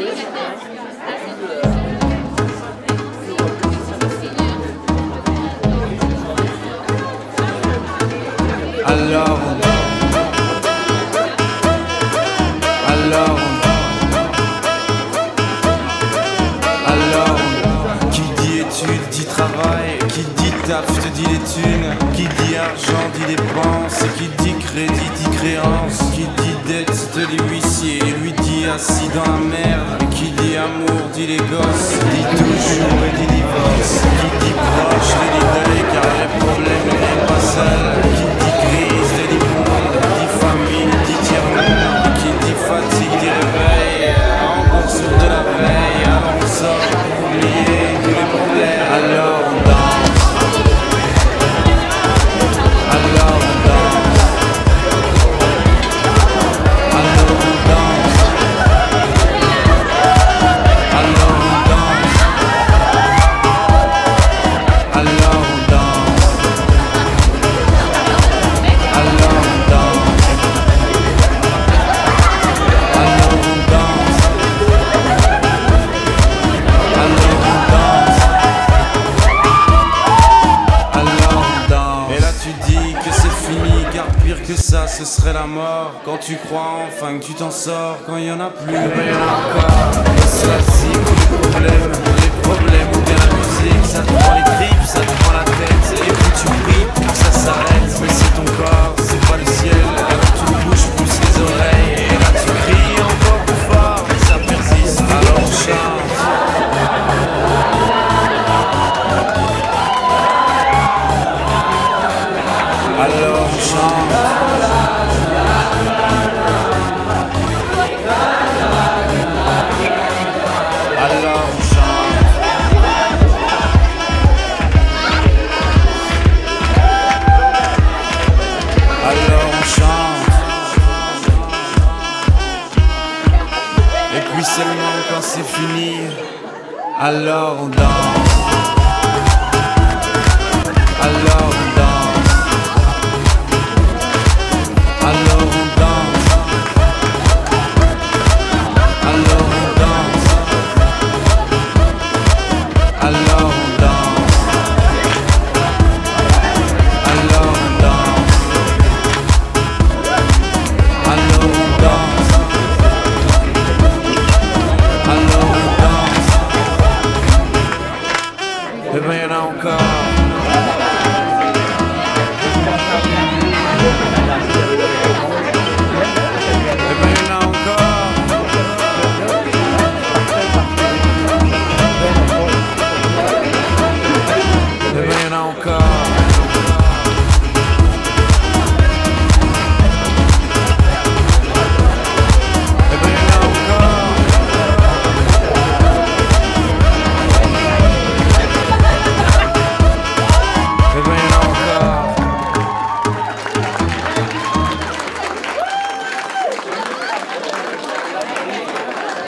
Alors, alors, alors, qui dit études dit travail, qui dit taf te dit les thunes, qui dit argent dit dépenses, qui dit crédit dit créance, qui dit dette te dit huissier, lui dit assis dans la merde, qui dit amour dit les gosses, dit toujours et dit divorce, qui dit proche dit deuil car les problèmes n'est pas seul, ça, ce serait la mort. Quand tu crois enfin que tu t'en sors, quand il y en a plus, encore. Seulement quand c'est fini, alors on danse. Alors on